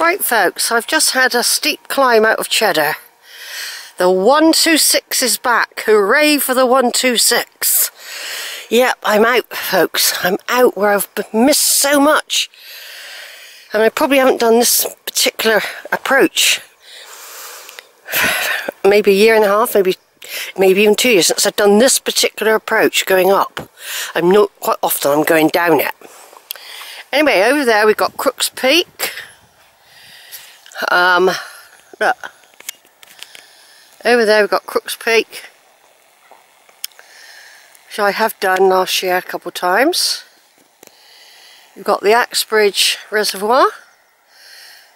Right folks, I've just had a steep climb out of Cheddar. The 126 is back. Hooray for the 126. Yep, I'm out folks. I'm out where I've missed so much. And I probably haven't done this particular approach. Maybe a year and a half, maybe maybe even two years since I've done this particular approach going up. I'm not quite often I'm going down it. Anyway, over there we've got Crooks Peak. Um, look. Over there we've got Crooks Peak. Which I have done last year a couple of times. We've got the Axbridge Reservoir.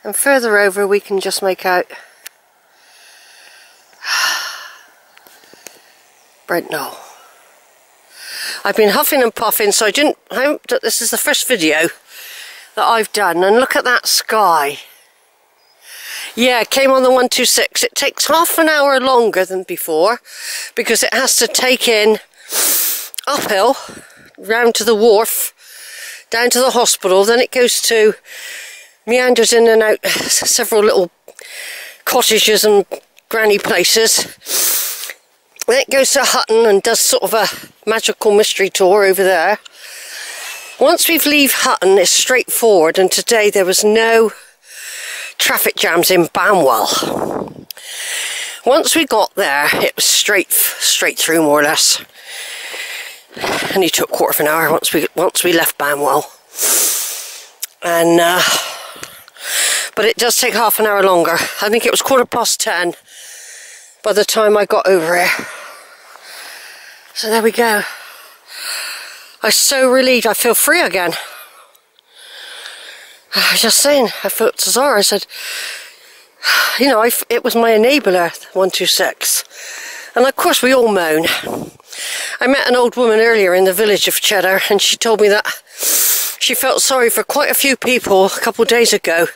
And further over we can just make out Brent Knoll. I've been huffing and puffing so I didn't hope that this is the first video that I've done and look at that sky. Yeah, came on the 126. It takes half an hour longer than before because it has to take in uphill round to the wharf down to the hospital then it goes to meanders in and out several little cottages and granny places then it goes to Hutton and does sort of a magical mystery tour over there. Once we've leave Hutton, it's straightforward, and today there was no traffic jams in Banwell. Once we got there, it was straight straight through, more or less. And it took quarter of an hour once we once we left Banwell. And uh, but it does take half an hour longer. I think it was quarter past ten by the time I got over here. So there we go. I'm so relieved I feel free again. I was just saying, I felt to Zara, I said, you know, I, it was my enabler, 126. And of course we all moan. I met an old woman earlier in the village of Cheddar and she told me that she felt sorry for quite a few people a couple of days ago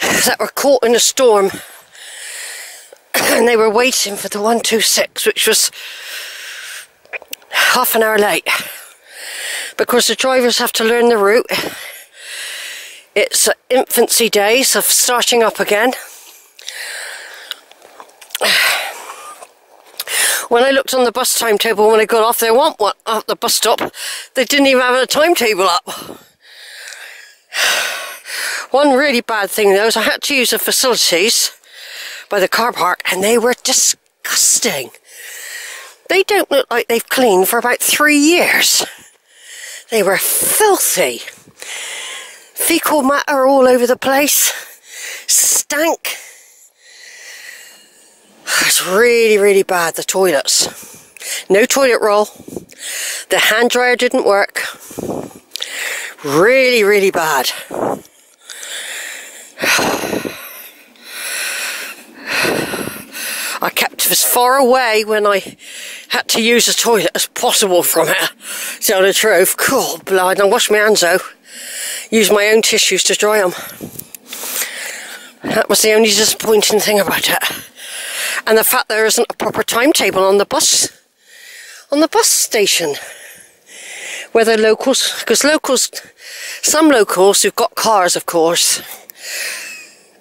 that were caught in a storm and they were waiting for the 126, which was half an hour late. Because the drivers have to learn the route. It's infancy days of starting up again. When I looked on the bus timetable when I got off there, want one at the bus stop, they didn't even have a timetable up. One really bad thing though is I had to use the facilities by the car park and they were disgusting. They don't look like they've cleaned for about three years. They were filthy. Fecal matter all over the place. Stank. It's really, really bad, the toilets. No toilet roll. The hand dryer didn't work. Really, really bad. I kept as far away when I had to use the toilet as possible from it. Tell the truth. Cool blood. I wash my hands though. Use my own tissues to dry them. That was the only disappointing thing about it. And the fact there isn't a proper timetable on the bus, on the bus station. Whether locals, because locals, some locals who've got cars, of course,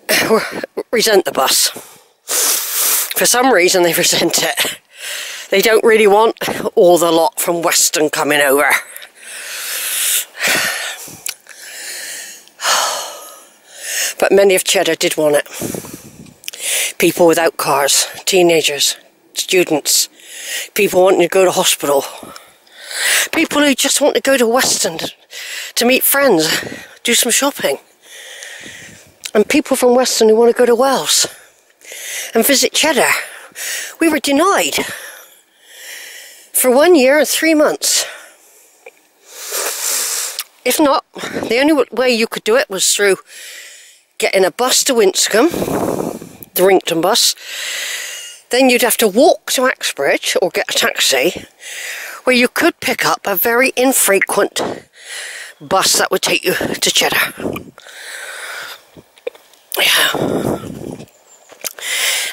resent the bus for some reason they resent it. They don't really want all the lot from Weston coming over. But many of Cheddar did want it. People without cars, teenagers, students, people wanting to go to hospital, people who just want to go to Weston to meet friends, do some shopping, and people from Weston who want to go to Wells and visit Cheddar. We were denied for one year and three months. If not, the only way you could do it was through getting a bus to Winscombe, the Wrington bus. Then you'd have to walk to Axbridge or get a taxi, where you could pick up a very infrequent bus that would take you to Cheddar. Yeah.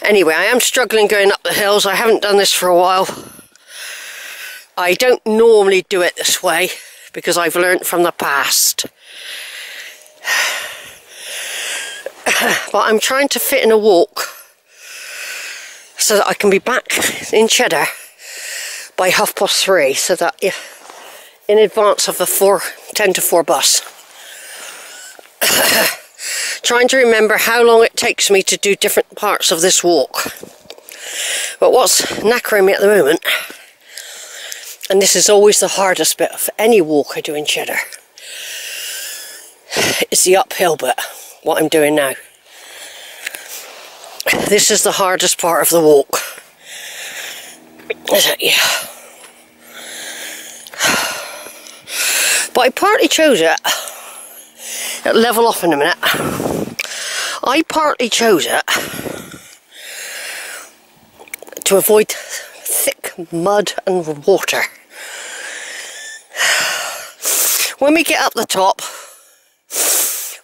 Anyway, I am struggling going up the hills. I haven't done this for a while. I don't normally do it this way because I've learnt from the past. but I'm trying to fit in a walk so that I can be back in Cheddar by half past three so that in advance of the 4, 10 to 4 bus. trying to remember how long it takes me to do different parts of this walk. But what's knackering me at the moment, and this is always the hardest bit of any walk I do in Cheddar, is the uphill bit, what I'm doing now. This is the hardest part of the walk. Is it? Yeah. But I partly chose it. It'll level off in a minute. I partly chose it to avoid thick mud and water. When we get up the top,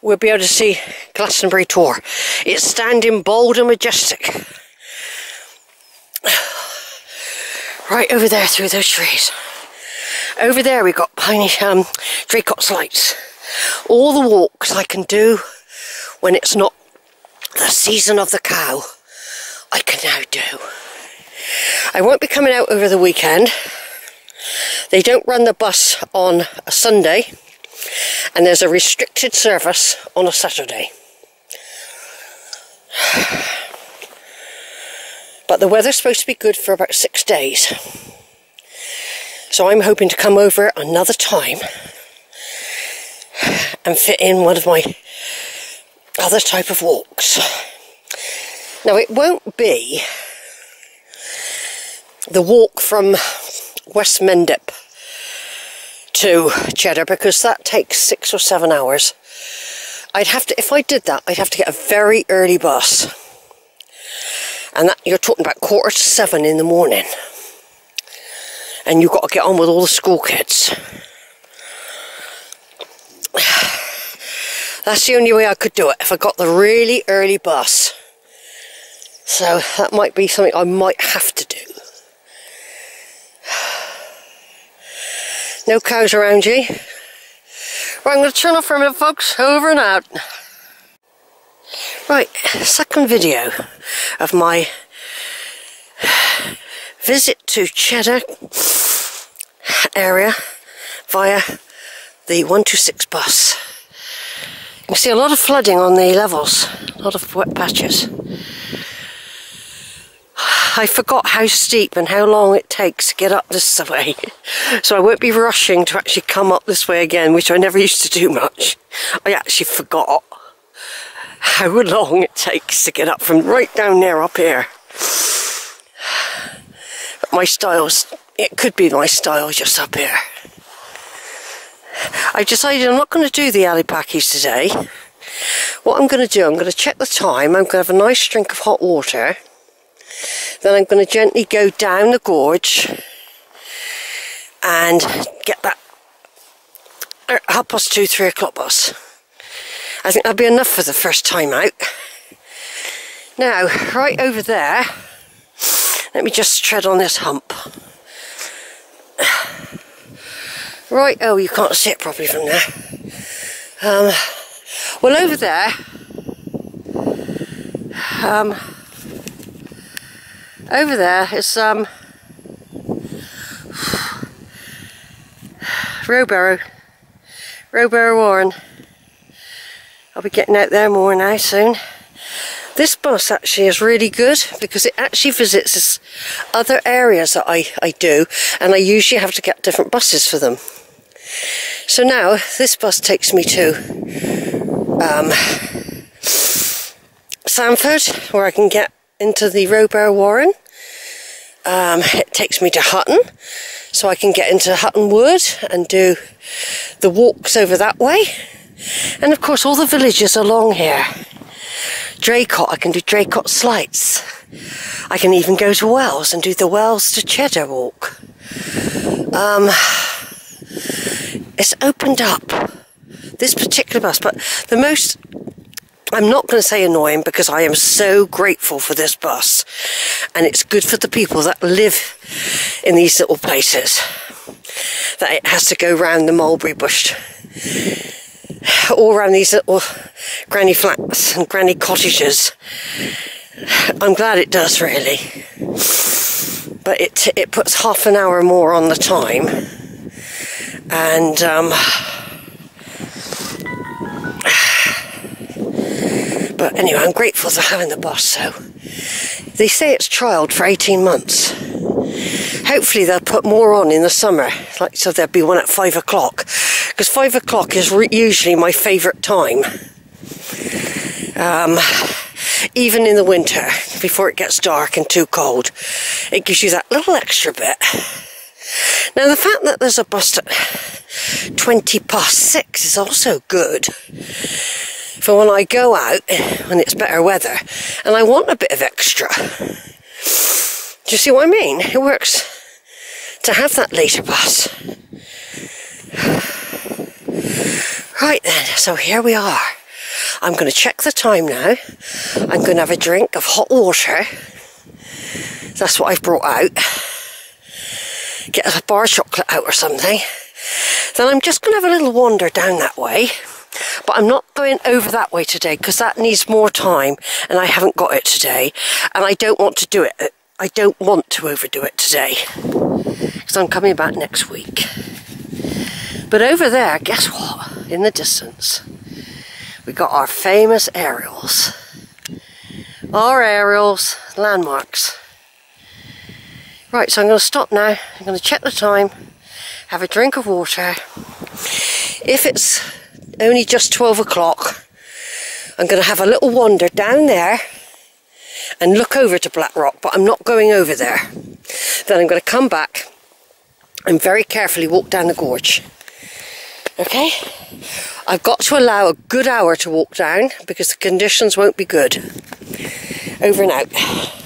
we'll be able to see Glastonbury Tor. It's standing bold and majestic. Right over there through those trees. Over there we've got Piney um, Draycott Sleights. All the walks I can do when it's not the season of the cow, I can now do. I won't be coming out over the weekend. They don't run the bus on a Sunday and there's a restricted service on a Saturday. But the weather's supposed to be good for about six days. So I'm hoping to come over another time and fit in one of my other type of walks. Now it won't be the walk from West Mendip to Cheddar because that takes six or seven hours. I'd have to, if I did that, I'd have to get a very early bus. And that you're talking about quarter to seven in the morning. And you've got to get on with all the school kids. That's the only way I could do it, if I got the really early bus. So that might be something I might have to do. No cows around you. Right, I'm going to turn off for a minute, folks. Over and out. Right, second video of my visit to Cheddar area via the 126 bus. You see a lot of flooding on the levels, a lot of wet patches. I forgot how steep and how long it takes to get up this way. So I won't be rushing to actually come up this way again, which I never used to do much. I actually forgot how long it takes to get up from right down there up here. But my style's, it could be my style just up here. I decided I'm not going to do the alipakis today. What I'm going to do, I'm going to check the time. I'm going to have a nice drink of hot water. Then I'm going to gently go down the gorge and get that uh, half past two, three o'clock bus. I think that'll be enough for the first time out. Now, right over there, let me just tread on this hump. Right, oh, you can't see it properly from there. Um, well, over there, um, over there is um, Rowberrow, Rowberrow Warren. I'll be getting out there more now soon. This bus actually is really good because it actually visits other areas that I, I do and I usually have to get different buses for them. So now this bus takes me to um, Sandford where I can get into the Rowberrow Warren. Um, it takes me to Hutton, so I can get into Hutton Wood and do the walks over that way. And of course, all the villages along here. Draycott, I can do Draycott Sleights. I can even go to Wells and do the Wells to Cheddar walk. Um, it's opened up this particular bus, but the most I'm not going to say annoying because I am so grateful for this bus and it's good for the people that live in these little places that it has to go round the mulberry bush all around these little granny flats and granny cottages. I'm glad it does really. But it it puts half an hour more on the time. And um, but anyway, I'm grateful for having the bus. So they say it's trialled for 18 months. Hopefully they'll put more on in the summer, like so there'll be one at five o'clock, because five o'clock is usually my favourite time. Um, even in the winter, before it gets dark and too cold, it gives you that little extra bit. Now the fact that there's a bus at 20 past six is also good for when I go out when it's better weather and I want a bit of extra. Do you see what I mean? It works to have that later bus. Right then, so here we are. I'm going to check the time now. I'm going to have a drink of hot water. That's what I've brought out. Get a bar chocolate out or something. Then I'm just going to have a little wander down that way. But I'm not going over that way today because that needs more time and I haven't got it today. And I don't want to do it. Uh, I don't want to overdo it today because I'm coming back next week. But over there, guess what? In the distance, we got our famous aerials. Our aerials, landmarks. Right, so I'm going to stop now. I'm going to check the time, have a drink of water. If it's only just 12 o'clock, I'm going to have a little wander down there and look over to Black Rock, but I'm not going over there. Then I'm going to come back and very carefully walk down the gorge. Okay? I've got to allow a good hour to walk down because the conditions won't be good. Over and out.